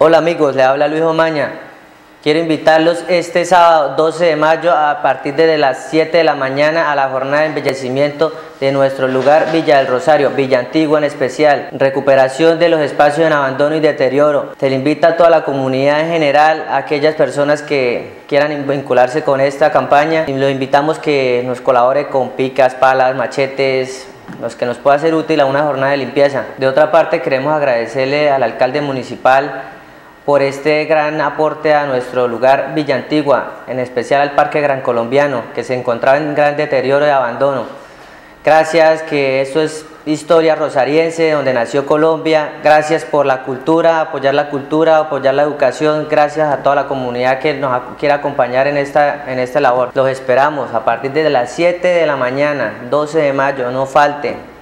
Hola amigos, le habla Luis Omaña. Quiero invitarlos este sábado 12 de mayo a partir de las 7 de la mañana a la jornada de embellecimiento de nuestro lugar Villa del Rosario, Villa Antigua en especial, recuperación de los espacios en abandono y deterioro. Se le invita a toda la comunidad en general, a aquellas personas que quieran vincularse con esta campaña y lo invitamos que nos colabore con picas, palas, machetes, los que nos pueda ser útil a una jornada de limpieza. De otra parte queremos agradecerle al alcalde municipal por este gran aporte a nuestro lugar Villa Antigua, en especial al Parque Gran Colombiano, que se encontraba en gran deterioro y abandono. Gracias que esto es historia rosariense, donde nació Colombia. Gracias por la cultura, apoyar la cultura, apoyar la educación. Gracias a toda la comunidad que nos quiere acompañar en esta, en esta labor. Los esperamos a partir de las 7 de la mañana, 12 de mayo, no falten.